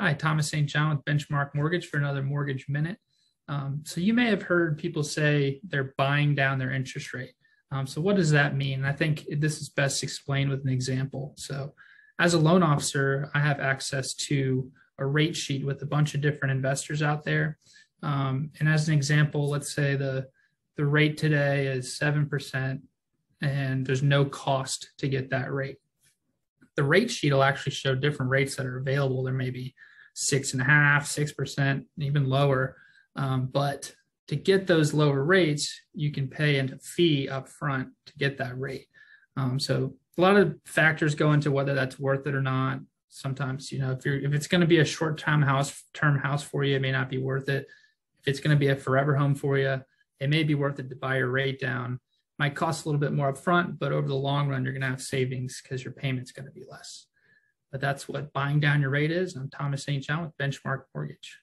Hi, Thomas St. John with Benchmark Mortgage for another Mortgage Minute. Um, so, you may have heard people say they're buying down their interest rate. Um, so, what does that mean? I think this is best explained with an example. So, as a loan officer, I have access to a rate sheet with a bunch of different investors out there. Um, and as an example, let's say the the rate today is seven percent, and there's no cost to get that rate. The rate sheet will actually show different rates that are available. There may be six and a half, six percent, even lower. Um, but to get those lower rates, you can pay a fee up front to get that rate. Um, so a lot of factors go into whether that's worth it or not. Sometimes, you know, if you're if it's going to be a short term house term house for you, it may not be worth it. If it's going to be a forever home for you, it may be worth it to buy your rate down. Might cost a little bit more upfront, but over the long run, you're going to have savings because your payment's going to be less. But that's what buying down your rate is. I'm Thomas St. John with Benchmark Mortgage.